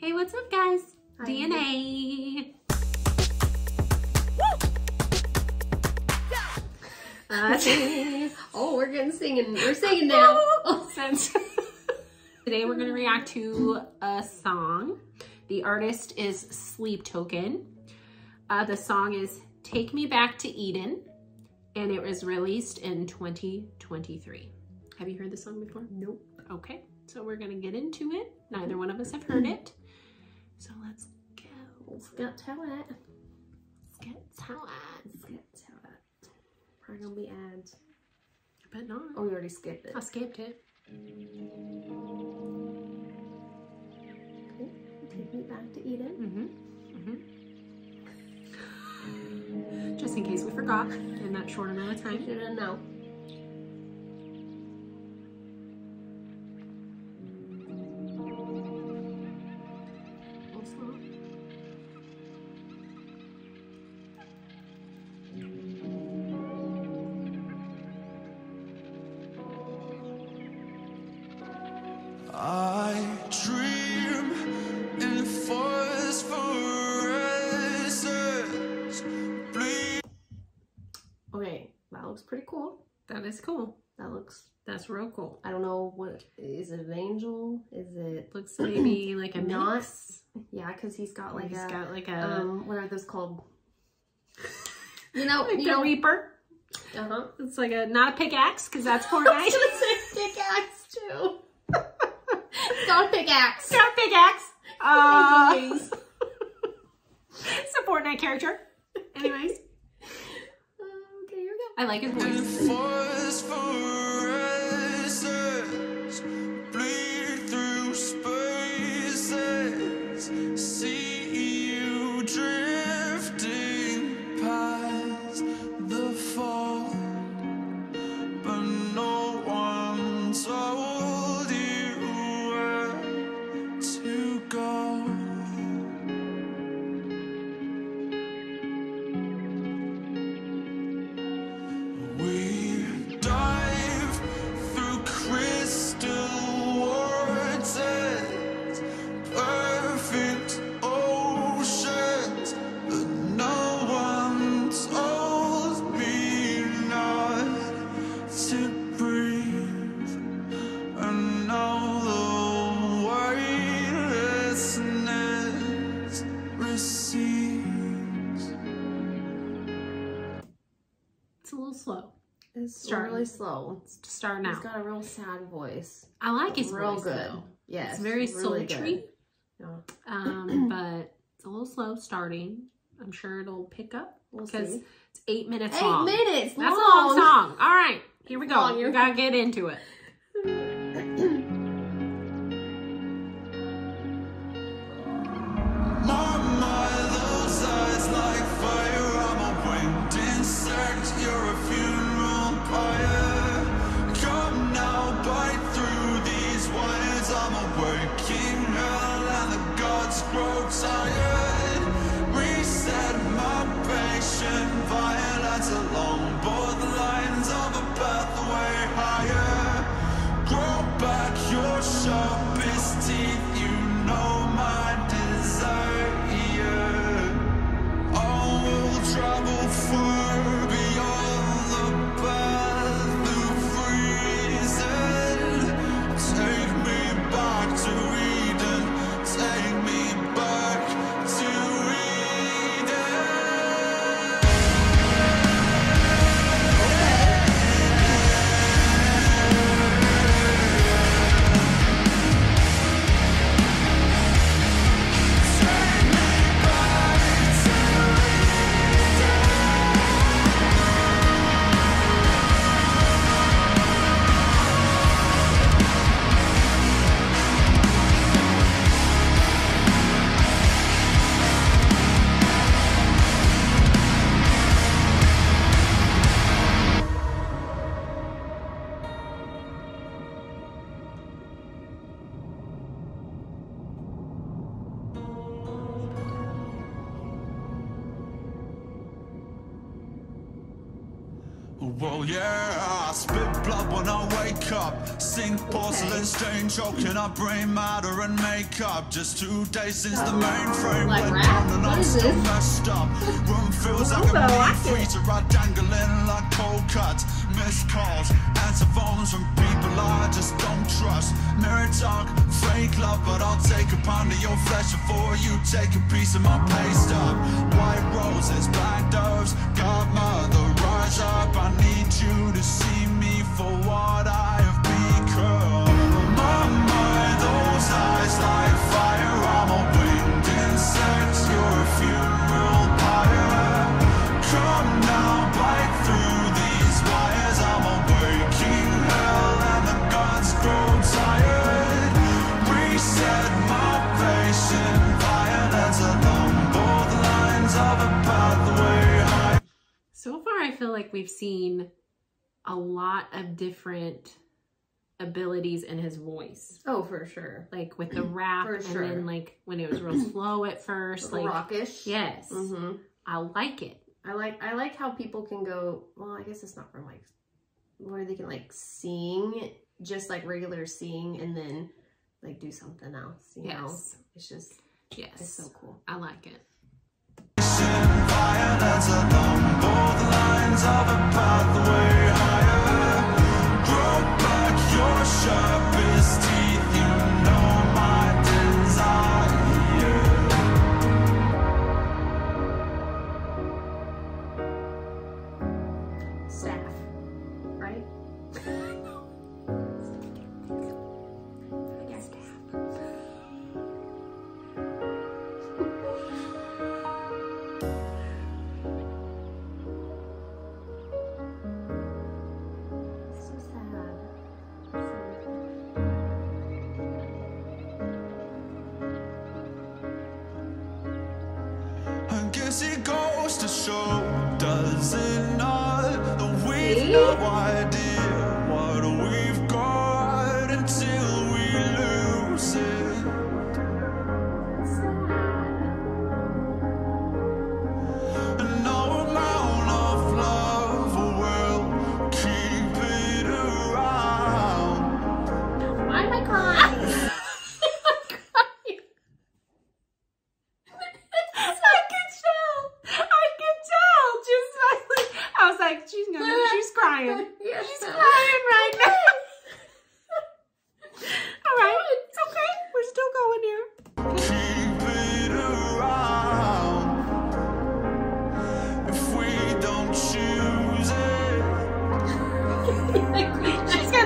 Hey, what's up, guys? Hi. DNA. Uh, oh, we're getting singing. We're singing now. Sense. Today we're going to react to a song. The artist is Sleep Token. Uh, the song is Take Me Back to Eden, and it was released in 2023. Have you heard the song before? Nope. Okay, so we're going to get into it. Neither one of us have heard it. So let's go. Let's get to it. Let's get to it. Let's get to it. Probably gonna be ads. But not. Oh, you already skipped it. I skipped it. Okay. Take me back to Eden. Mm-hmm. Mm-hmm. Just in case we forgot in that short amount of time. Should have know. That is cool. That looks. That's real cool. I don't know what is it. An angel? Is it Looks maybe like a not? mix. Yeah, because he's got like He's a. got like a um, what are those called? You know, like you the know. Reaper. Uh huh. It's like a not a pickaxe because that's I Fortnite. was gonna say pickaxe too. Not pickaxe. a pickaxe. Uh, it's a Fortnite character. Anyways, Uh, okay, here we go. I like his voice. Starting. really slow. to start He's got a real sad voice. I like his real voice good. though. Yes, It's very really sultry. Yeah. Um, but it's a little slow starting. I'm sure it'll pick up We'll because it's eight minutes Eight long. minutes. That's a long song. All right, here we go. Long, We you're- gotta get into it. Well, yeah, I spit blood when I wake up. Sink porcelain stain, choking up brain matter and makeup. Just two days since the mainframe Like went down and I'm still this? messed up. Room feels like a meat freezer, I dangling like cold cuts. Missed calls, answer phones from people I just don't trust. Mirror talk, fake love, but I'll take a pound of your flesh before you take a piece of my pay stub. White roses, black doves, godmother, up. I need you to see me for what I feel like we've seen a lot of different abilities in his voice. Oh, for sure. Like with the rap, For and sure. then like when it was real slow at first. Like, Rockish. yes, hmm I like it. I like I like how people can go. Well, I guess it's not from like where they can like sing, just like regular sing, and then like do something else. You know, Yes. it's just Yes, it's so cool. I like it. Violence along both lines of a pathway show, does it not? That we've See?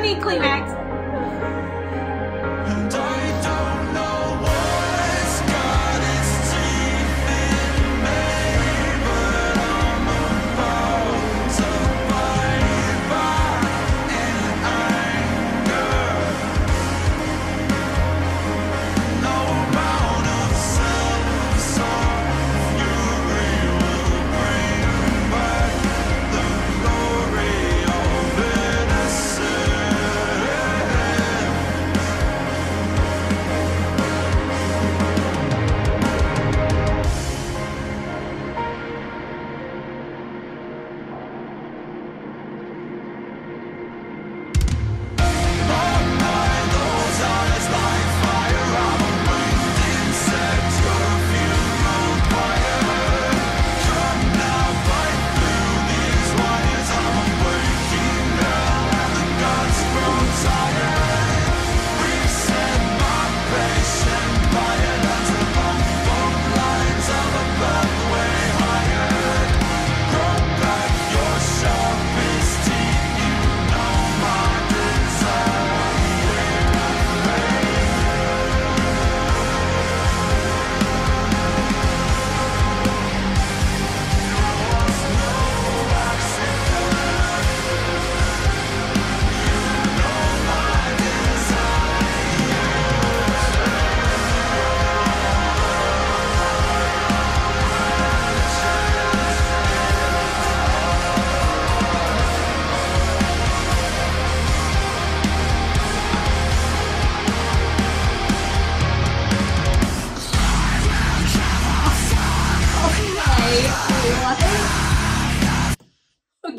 Need Kleenex.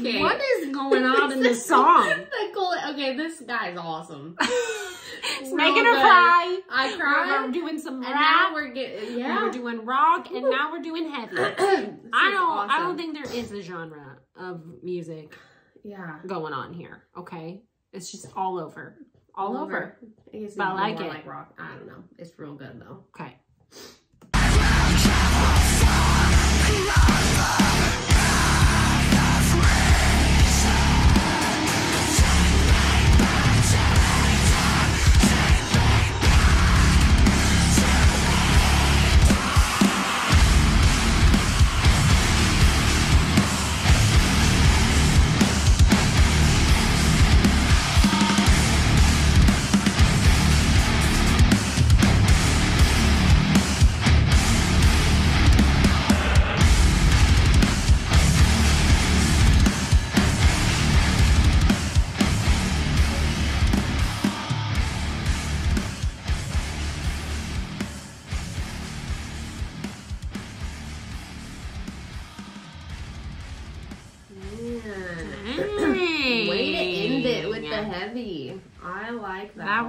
Okay. What is going on in this song. Okay, this guy's awesome. It's Real making her good. cry. I cried. we're doing some And now we're getting yeah. We yeah. were doing rock, and now we're doing heavy. I don't. I don't think there is a genre of music Yeah. going on here. Okay, it's just all over, all, over. I But I like it. Like rock. I don't know. It's real good though. Okay.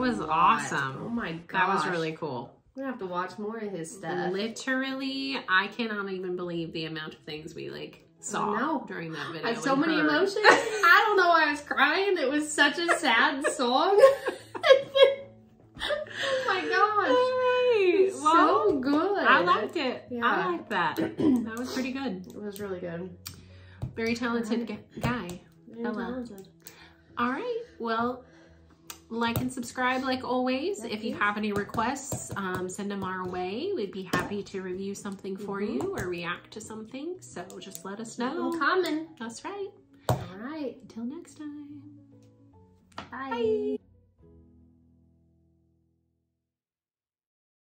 Was lot. awesome. Oh my god. That was really cool. I'm gonna have to watch more of his stuff. Literally, I cannot even believe the amount of things we like saw know. during that video. I had so many emotions. I don't know why I was crying. It was such a sad song. oh my gosh. Well, so good. I liked it. I liked that. That was pretty good. It was really good. Very talented gu- guy. Very Hello. talented. All right. Well, like and subscribe like always. Thank if you you. have any requests, um, send them our way. We'd be happy to review something for Mhm. you or react to something. So just let us No know. common. That's right. All right. Until next time. Bye.